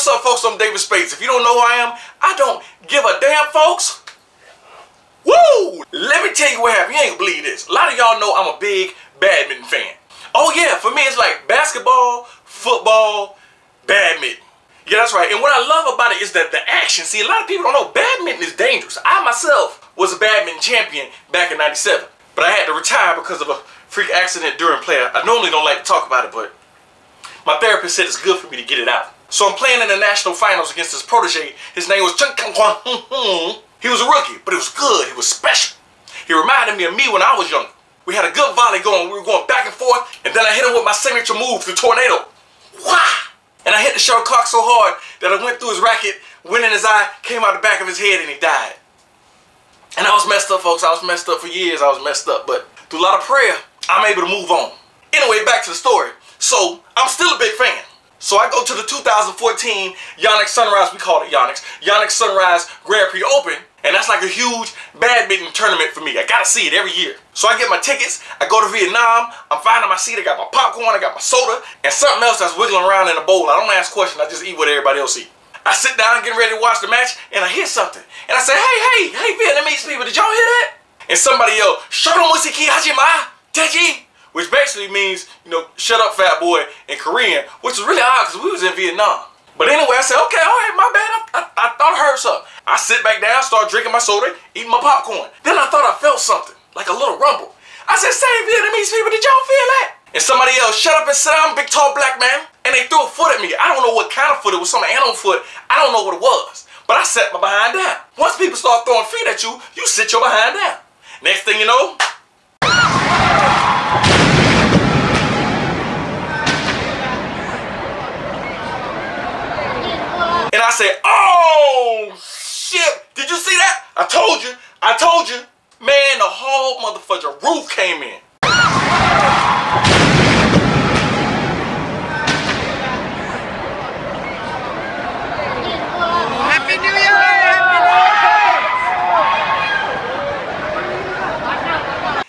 what's up, folks? I'm David Spates. If you don't know who I am, I don't give a damn, folks. Woo! Let me tell you what happened. You ain't believe this. A lot of y'all know I'm a big badminton fan. Oh yeah, for me it's like basketball, football, badminton. Yeah, that's right. And what I love about it is that the action. See, a lot of people don't know badminton is dangerous. I myself was a badminton champion back in 97. But I had to retire because of a freak accident during play. I normally don't like to talk about it, but my therapist said it's good for me to get it out. So I'm playing in the national finals against his protege. His name was Chung Kang Kwang. He was a rookie, but it was good. He was special. He reminded me of me when I was younger. We had a good volley going. We were going back and forth, and then I hit him with my signature move, the tornado. Wah! And I hit the shuttlecock so hard that I went through his racket, went in his eye, came out the back of his head, and he died. And I was messed up, folks. I was messed up for years. I was messed up, but through a lot of prayer, I'm able to move on. Anyway, back to the story. So, I'm still a big fan. So I go to the 2014 Yonex Sunrise, we call it Yonex, Yonex Sunrise Grand Prix Open, and that's like a huge badminton tournament for me. I gotta see it every year. So I get my tickets, I go to Vietnam, I'm finding my seat, I got my popcorn, I got my soda, and something else that's wiggling around in a bowl. I don't ask questions, I just eat what everybody else eat. I sit down getting ready to watch the match, and I hear something. And I say, hey, hey, hey Vietnamese people, did y'all hear that? And somebody yelled, Shut musiki hajima, teji which basically means, you know, shut up fat boy in Korean, which is really odd because we was in Vietnam. But anyway, I said, okay, all right, my bad. I, I, I, thought I heard something. I sit back down, start drinking my soda, eating my popcorn. Then I thought I felt something, like a little rumble. I said, same Vietnamese people, did y'all feel that? And somebody else, shut up and sit down, big tall black man. And they threw a foot at me. I don't know what kind of foot. It was some animal foot. I don't know what it was. But I set my behind down. Once people start throwing feet at you, you sit your behind down. Next thing you know, And I said, oh, shit. Did you see that? I told you. I told you. Man, the whole motherfucker roof came in. Happy New Year!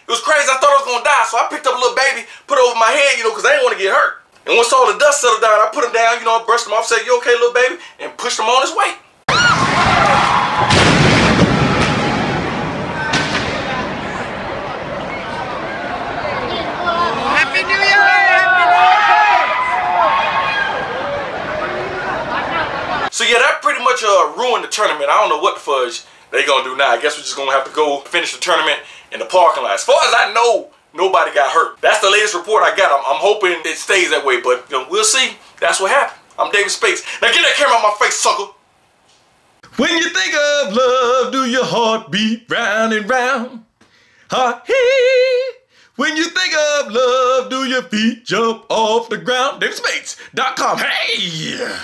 It was crazy. I thought I was going to die, so I picked up a little baby, put it over my head, you know, because I didn't want to get hurt. And once all the dust settled down, I put him down, you know, I brushed him off, said, you okay, little baby? And pushed him on his way. Happy New Year! So yeah, that pretty much uh, ruined the tournament. I don't know what the fudge they gonna do now. I guess we're just gonna have to go finish the tournament in the parking lot. As far as I know, Nobody got hurt. That's the latest report I got. I'm, I'm hoping it stays that way, but you know, we'll see. That's what happened. I'm David Spates. Now get that camera on my face, sucker. When you think of love, do your heart beat round and round? Ha hee. When you think of love, do your feet jump off the ground? DavidSpates.com. Hey!